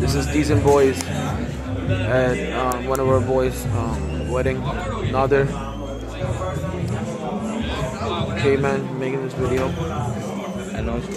This is Decent Boyz at um, one of our boys' um, wedding. Another Okay, man, making this video. And also,